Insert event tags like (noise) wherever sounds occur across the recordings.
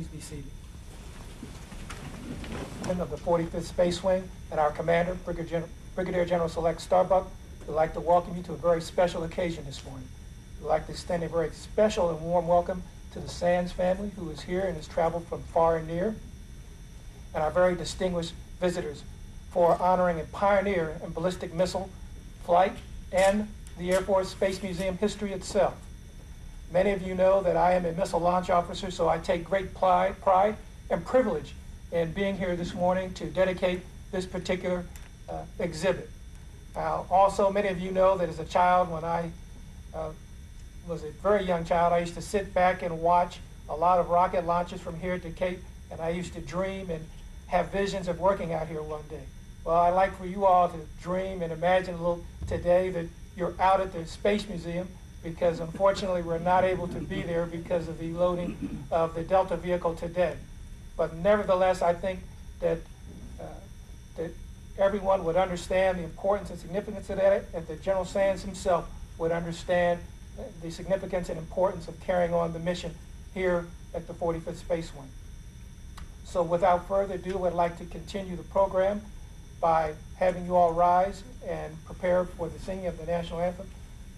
Please be seated. Of the 45th Space Wing and our commander, Brigadier General, Brigadier General Select Starbuck, we'd like to welcome you to a very special occasion this morning. We'd like to extend a very special and warm welcome to the Sands family who is here and has traveled from far and near, and our very distinguished visitors for honoring a pioneer in ballistic missile flight and the Air Force Space Museum history itself. Many of you know that I am a missile launch officer, so I take great pride, and privilege in being here this morning to dedicate this particular uh, exhibit. Uh, also, many of you know that as a child, when I uh, was a very young child, I used to sit back and watch a lot of rocket launches from here to Cape, and I used to dream and have visions of working out here one day. Well, I'd like for you all to dream and imagine a little today that you're out at the Space Museum because unfortunately we're not able to be there because of the loading of the Delta vehicle today. But nevertheless, I think that, uh, that everyone would understand the importance and significance of that, and that General Sands himself would understand the significance and importance of carrying on the mission here at the 45th Space Wing. So without further ado, I'd like to continue the program by having you all rise and prepare for the singing of the national anthem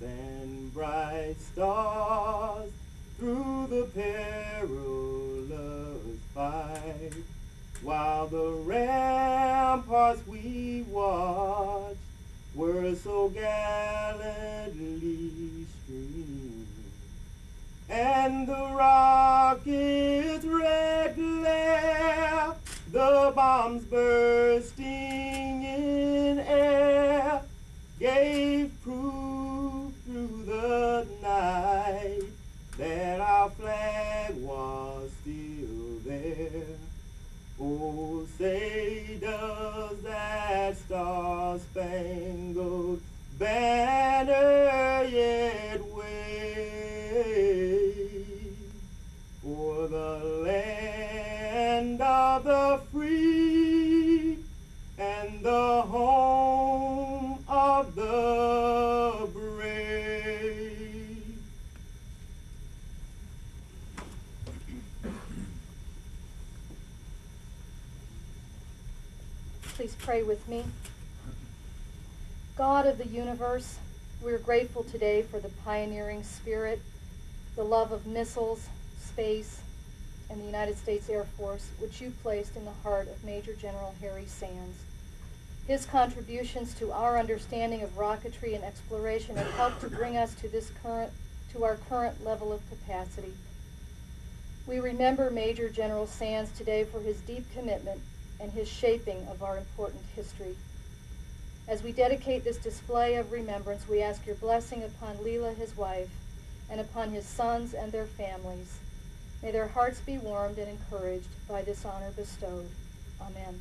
and bright stars through the perilous fight. While the ramparts we watched were so gallantly streaming, and the rocket's red glare, the bombs bursting in air, gave proof night that our flag was still there. Oh, say does that star-spangled banner yet wave pray with me. God of the universe, we're grateful today for the pioneering spirit, the love of missiles, space, and the United States Air Force, which you placed in the heart of Major General Harry Sands. His contributions to our understanding of rocketry and exploration have helped to bring us to this current to our current level of capacity. We remember Major General Sands today for his deep commitment and his shaping of our important history. As we dedicate this display of remembrance, we ask your blessing upon Leela, his wife, and upon his sons and their families. May their hearts be warmed and encouraged by this honor bestowed. Amen.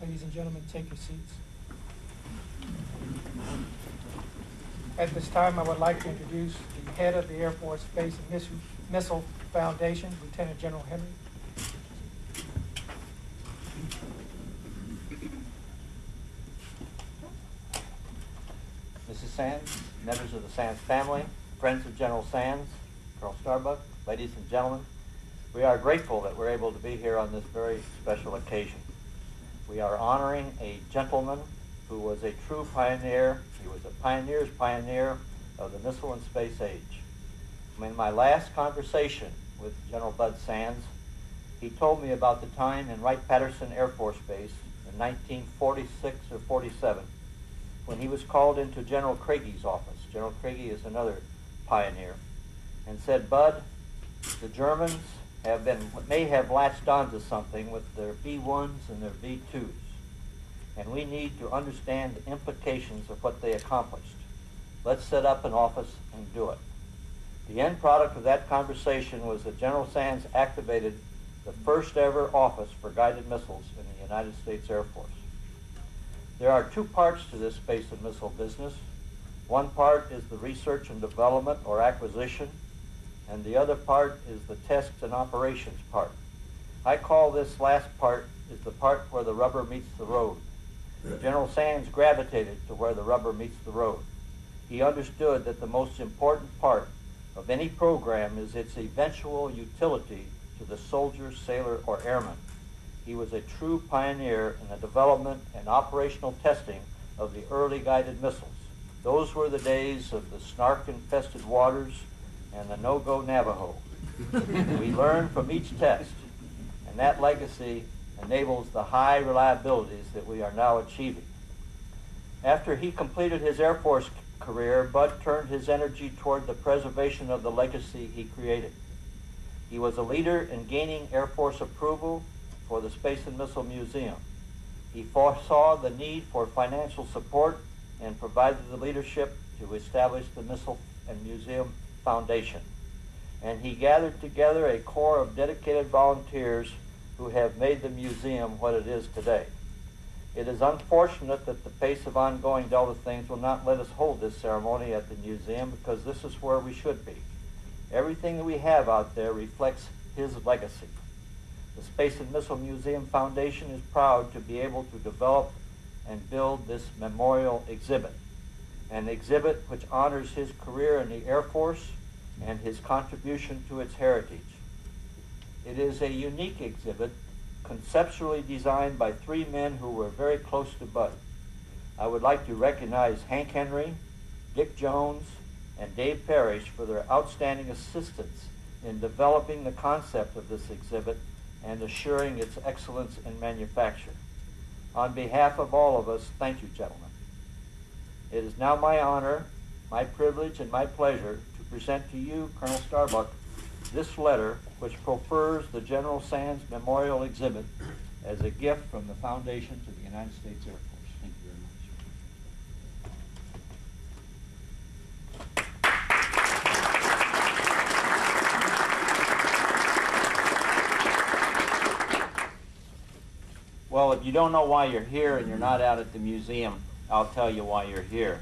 Ladies and gentlemen, take your seats. At this time, I would like to introduce the head of the Air Force Space and Missile Foundation, Lieutenant General Henry. Mrs. Sands, members of the Sands family, friends of General Sands, Colonel Starbuck, ladies and gentlemen, we are grateful that we're able to be here on this very special occasion. We are honoring a gentleman who was a true pioneer. He was a pioneer's pioneer of the missile and space age. In my last conversation with General Bud Sands, he told me about the time in Wright-Patterson Air Force Base in 1946 or 47 when he was called into General Craigie's office. General Craigie is another pioneer, and said, Bud, the Germans have been may have latched onto something with their V1s and their V2s, and we need to understand the implications of what they accomplished. Let's set up an office and do it. The end product of that conversation was that General Sands activated the first ever office for guided missiles in the United States Air Force. There are two parts to this space and missile business. One part is the research and development or acquisition, and the other part is the tests and operations part. I call this last part is the part where the rubber meets the road. General Sands gravitated to where the rubber meets the road. He understood that the most important part of any program is its eventual utility to the soldier, sailor, or airman. He was a true pioneer in the development and operational testing of the early guided missiles. Those were the days of the snark-infested waters and the no-go Navajo. we learned from each test, and that legacy enables the high reliabilities that we are now achieving. After he completed his Air Force career, Bud turned his energy toward the preservation of the legacy he created. He was a leader in gaining Air Force approval for the Space and Missile Museum. He foresaw the need for financial support and provided the leadership to establish the Missile and Museum Foundation. And he gathered together a core of dedicated volunteers who have made the museum what it is today. It is unfortunate that the pace of ongoing Delta things will not let us hold this ceremony at the museum because this is where we should be. Everything that we have out there reflects his legacy. The Space and Missile Museum Foundation is proud to be able to develop and build this memorial exhibit, an exhibit which honors his career in the Air Force and his contribution to its heritage. It is a unique exhibit conceptually designed by three men who were very close to Bud. I would like to recognize Hank Henry, Dick Jones, and Dave Parrish for their outstanding assistance in developing the concept of this exhibit and assuring its excellence in manufacture. On behalf of all of us, thank you, gentlemen. It is now my honor, my privilege, and my pleasure to present to you, Colonel Starbuck, this letter which prefers the General Sands Memorial Exhibit as a gift from the Foundation to the United States Air Force. Thank you very much. Well, if you don't know why you're here and you're not out at the museum, I'll tell you why you're here.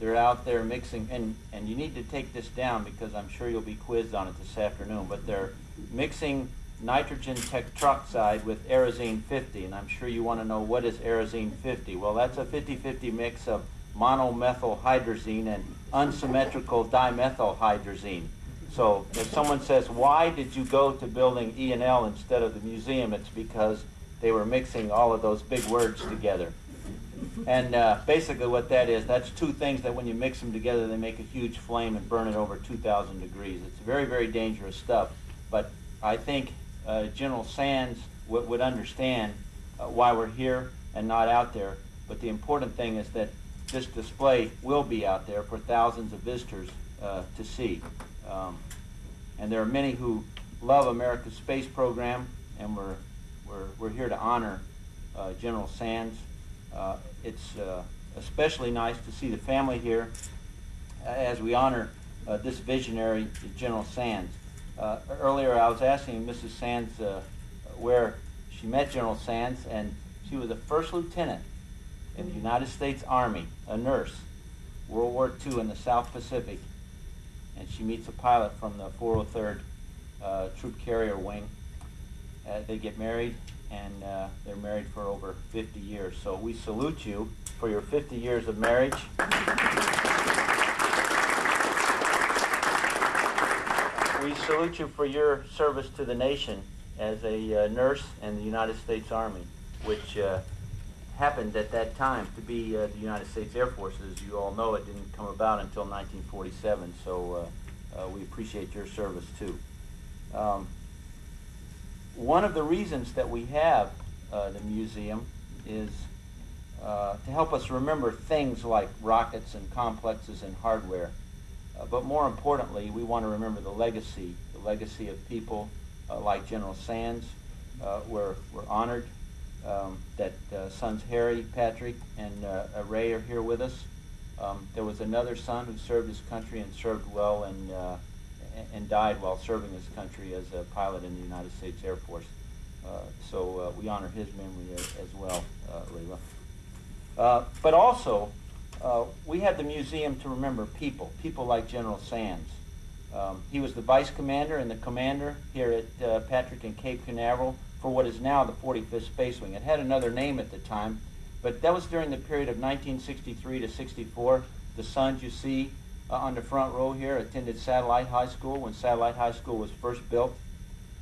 They're out there mixing, and, and you need to take this down because I'm sure you'll be quizzed on it this afternoon, but they're mixing nitrogen tetroxide with Aerozine 50, and I'm sure you want to know what is Aerozine 50. Well, that's a 50-50 mix of monomethylhydrazine and unsymmetrical dimethylhydrazine. So if someone says, why did you go to building E&L instead of the museum, it's because they were mixing all of those big words together. And uh, basically what that is, that's two things that when you mix them together, they make a huge flame and burn it over 2,000 degrees. It's very, very dangerous stuff. But I think uh, General Sands would understand uh, why we're here and not out there. But the important thing is that this display will be out there for thousands of visitors uh, to see. Um, and there are many who love America's space program, and we're, we're, we're here to honor uh, General Sands. Uh, it's uh, especially nice to see the family here as we honor uh, this visionary, General Sands. Uh, earlier, I was asking Mrs. Sands uh, where she met General Sands, and she was a first lieutenant in the United States Army, a nurse, World War II in the South Pacific, and she meets a pilot from the 403rd uh, Troop Carrier Wing. Uh, they get married, and uh, they're married for over 50 years. So we salute you for your 50 years of marriage. We salute you for your service to the nation as a uh, nurse in the United States Army, which uh, happened at that time to be uh, the United States Air Force. As you all know, it didn't come about until 1947, so uh, uh, we appreciate your service too. Um, one of the reasons that we have uh, the museum is uh, to help us remember things like rockets and complexes and hardware. Uh, but more importantly, we want to remember the legacy, the legacy of people uh, like General Sands. Uh, we're, we're honored um, that uh, sons Harry, Patrick, and Ray are here with us. Um, there was another son who served his country and served well in and died while serving his country as a pilot in the United States Air Force. Uh, so uh, we honor his memory as, as well, uh, Leila. But also, we have the museum to remember people, people like General Sands. Um, he was the vice commander and the commander here at uh, Patrick and Cape Canaveral for what is now the 45th Space Wing. It had another name at the time, but that was during the period of 1963 to 64. The sons you see uh, on the front row here attended Satellite High School when Satellite High School was first built.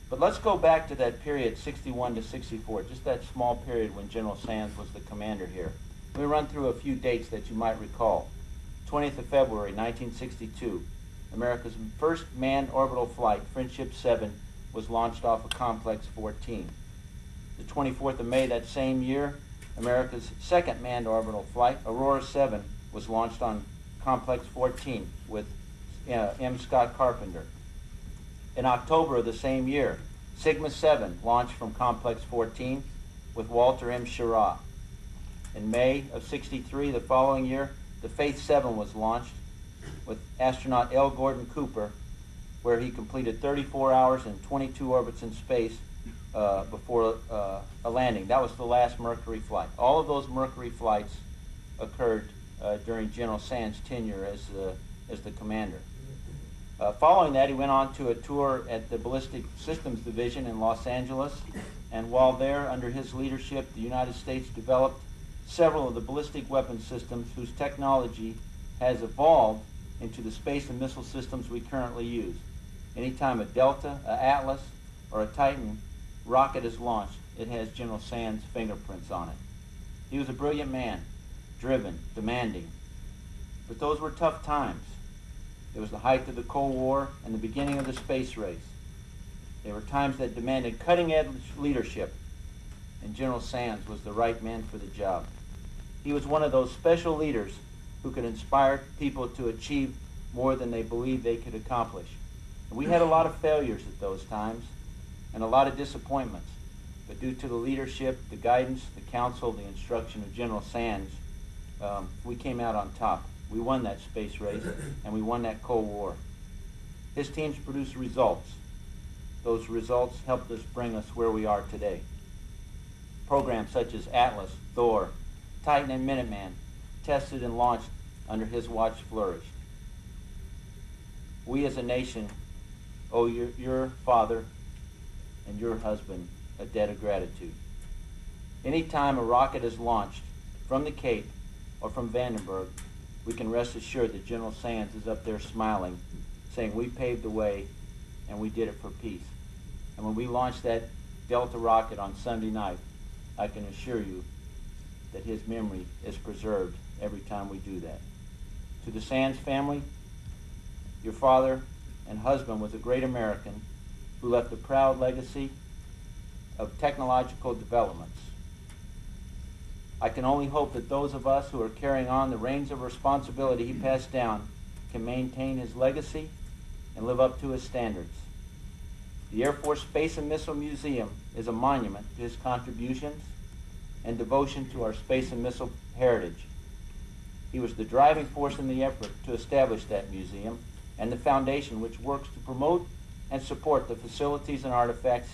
But let's go back to that period, 61 to 64, just that small period when General Sands was the commander here. Me run through a few dates that you might recall. 20th of February, 1962, America's first manned orbital flight, Friendship 7, was launched off of Complex 14. The 24th of May that same year, America's second manned orbital flight, Aurora 7, was launched on Complex 14 with uh, M. Scott Carpenter. In October of the same year, Sigma 7 launched from Complex 14 with Walter M. Schirra. In May of 63, the following year, the Faith 7 was launched with astronaut L. Gordon Cooper, where he completed 34 hours and 22 orbits in space uh, before uh, a landing. That was the last Mercury flight. All of those Mercury flights occurred uh, during General Sands' tenure as, the, as the commander. Uh, following that, he went on to a tour at the Ballistic Systems Division in Los Angeles, and while there, under his leadership, the United States developed several of the ballistic weapon systems whose technology has evolved into the space and missile systems we currently use. Anytime a Delta, a Atlas, or a Titan rocket is launched, it has General Sands' fingerprints on it. He was a brilliant man, driven, demanding. But those were tough times. It was the height of the Cold War and the beginning of the space race. There were times that demanded cutting edge leadership, and General Sands was the right man for the job. He was one of those special leaders who could inspire people to achieve more than they believed they could accomplish. And we had a lot of failures at those times and a lot of disappointments. But due to the leadership, the guidance, the counsel, the instruction of General Sands, um, we came out on top. We won that space race, (clears throat) and we won that Cold War. His teams produced results. Those results helped us bring us where we are today. Programs such as Atlas, Thor, Titan, and Minuteman, tested and launched under his watch, flourished. We as a nation owe your, your father and your husband a debt of gratitude. Anytime a rocket is launched from the Cape or from Vandenberg, we can rest assured that General Sands is up there smiling, saying, we paved the way and we did it for peace. And when we launched that Delta rocket on Sunday night, I can assure you that his memory is preserved every time we do that. To the Sands family, your father and husband was a great American who left a proud legacy of technological developments I can only hope that those of us who are carrying on the reins of responsibility he passed down can maintain his legacy and live up to his standards. The Air Force Space and Missile Museum is a monument to his contributions and devotion to our space and missile heritage. He was the driving force in the effort to establish that museum and the foundation which works to promote and support the facilities and artifacts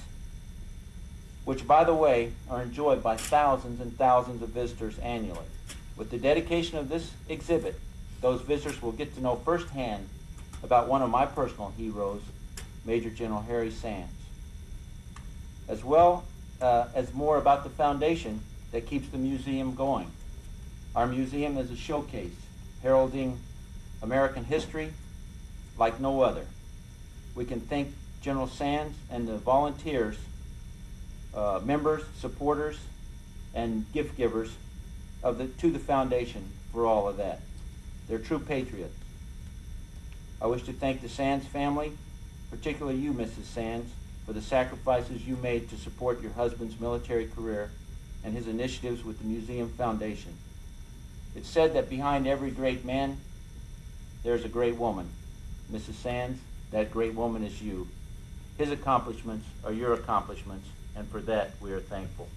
which, by the way, are enjoyed by thousands and thousands of visitors annually. With the dedication of this exhibit, those visitors will get to know firsthand about one of my personal heroes, Major General Harry Sands, as well uh, as more about the foundation that keeps the museum going. Our museum is a showcase heralding American history like no other. We can thank General Sands and the volunteers uh, members, supporters, and gift givers of the, to the foundation for all of that. They're true patriots. I wish to thank the Sands family, particularly you, Mrs. Sands, for the sacrifices you made to support your husband's military career and his initiatives with the Museum Foundation. It's said that behind every great man, there's a great woman. Mrs. Sands, that great woman is you. His accomplishments are your accomplishments, and for that we are thankful.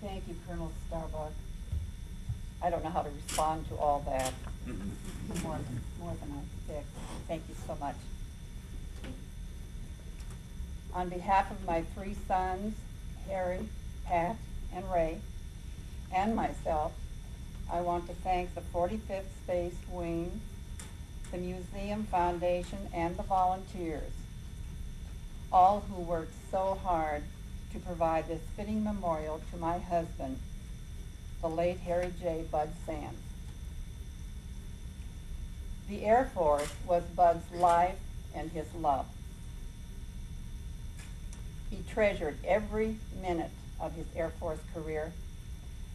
Thank you, Colonel Starbuck. I don't know how to respond to all that. more, more than I'm. Thank you so much. On behalf of my three sons, Harry, Pat, and Ray, and myself, I want to thank the 45th Space Wing, the Museum Foundation, and the volunteers, all who worked so hard to provide this fitting memorial to my husband, the late Harry J. Bud Sands. The Air Force was Bud's life and his love. He treasured every minute of his Air Force career,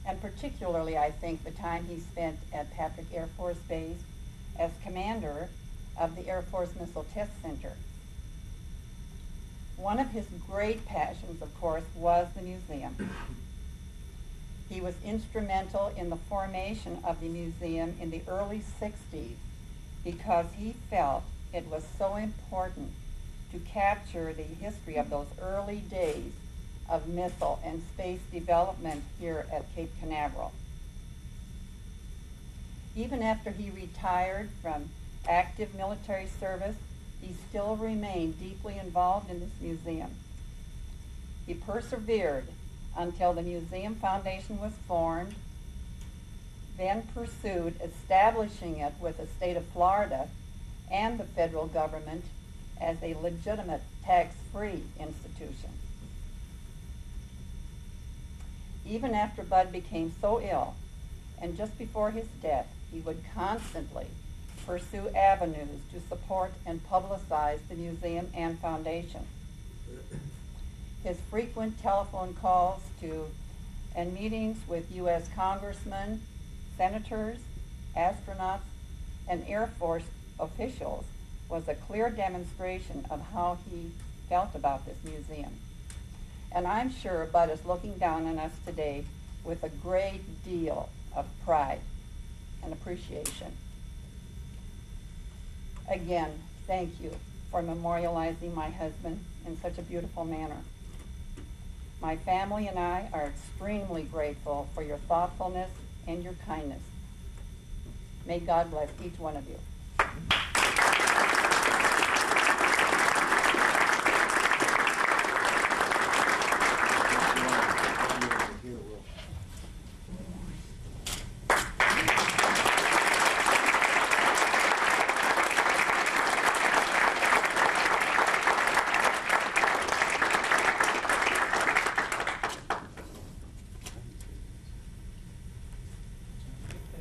and particularly, I think, the time he spent at Patrick Air Force Base as commander of the Air Force Missile Test Center. One of his great passions, of course, was the museum. He was instrumental in the formation of the museum in the early 60s because he felt it was so important to capture the history of those early days of missile and space development here at Cape Canaveral. Even after he retired from active military service, he still remained deeply involved in this museum. He persevered until the Museum Foundation was formed, then pursued establishing it with the state of Florida and the federal government as a legitimate tax-free institution. Even after Bud became so ill, and just before his death, he would constantly pursue avenues to support and publicize the museum and foundation. His frequent telephone calls to and meetings with U.S. congressmen, senators, astronauts, and Air Force officials was a clear demonstration of how he felt about this museum. And I'm sure Bud is looking down on us today with a great deal of pride and appreciation. Again, thank you for memorializing my husband in such a beautiful manner. My family and I are extremely grateful for your thoughtfulness and your kindness. May God bless each one of you.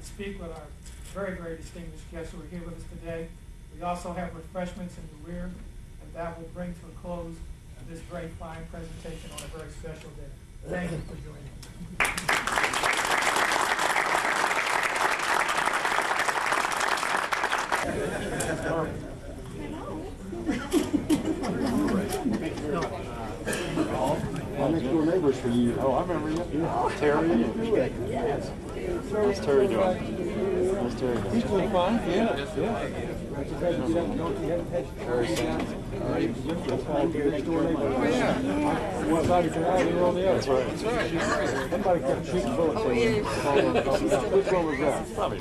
and speak with our very, very distinguished guests who are here with us today. We also have refreshments in the rear, and that will bring to a close this very fine presentation on a very special day. Thank you for joining us. (laughs) My next door neighbors for you. Oh, I remember you. Terry. Yes. How's Terry doing? How's Terry doing? He's doing fine. Yeah. Yeah. Terry Sands. Oh, yeah. One side of Canal, you're on the other. That's right. That's right. Somebody kept shooting bullets. Oh, yeah. Which one was that? Probably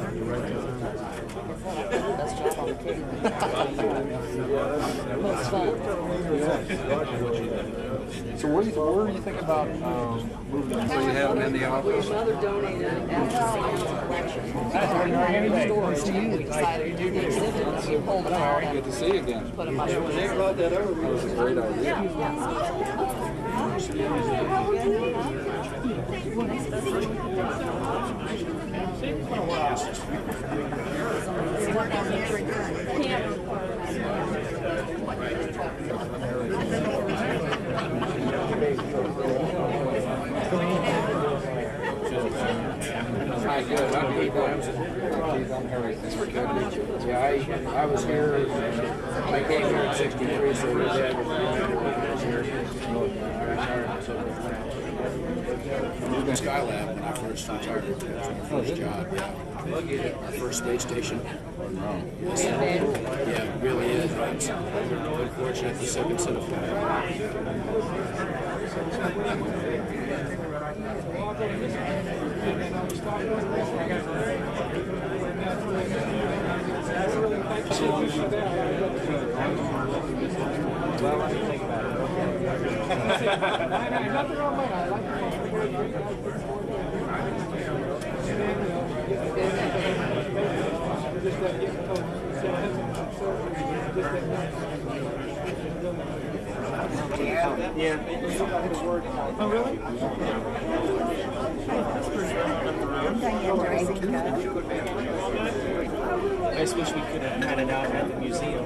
where do you think about, um, moving? So you have them in the office? mother donated at the Sands collection. Storage, and we decided to do the exhibit, and we pulled them out Good to see you again. put them by the They brought that over. That was a great idea i Yeah, I, was here. I came here in 63, so Logan Skylab when I first retired. That was my first job, yeah. Our first space station. Yes. Yeah, it really is. It's unfortunate the second set of Nothing wrong with Oh, really? I just wish we could have had it out at the museum.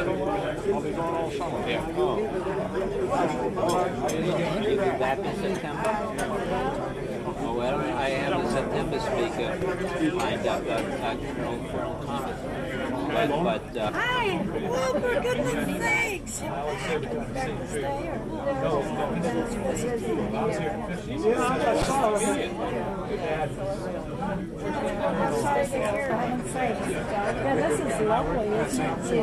I'll be gone all summer. Yeah. Oh. in September. Oh, well, I have a September speaker lined up, uh, uh, Colonel, Colonel Thomas. But, but, uh, Hi! Oh, for goodness sakes! Back to stay or? I'm sorry to hear, for heaven's sake. Yeah, this is lovely, isn't it? See,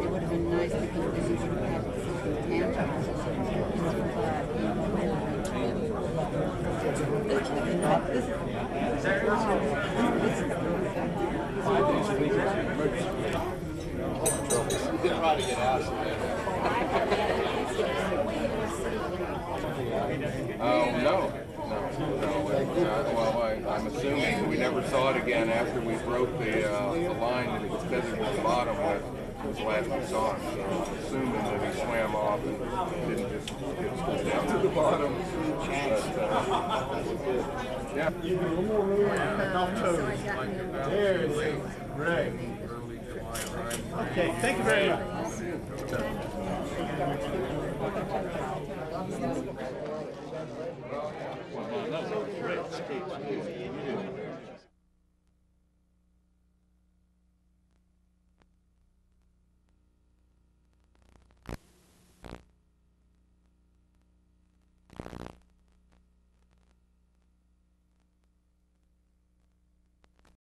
it would have been nice. This is Try to get out of there. Oh, no. No, no. it's not. Well, I, I'm assuming we never saw it again after we broke the, uh, the line that was tethered to the bottom with, was the last we saw him. So I'm assuming that he swam off and didn't just get pulled down to the bottom. But, uh, yeah. There it is. Great. Okay, thank you very much.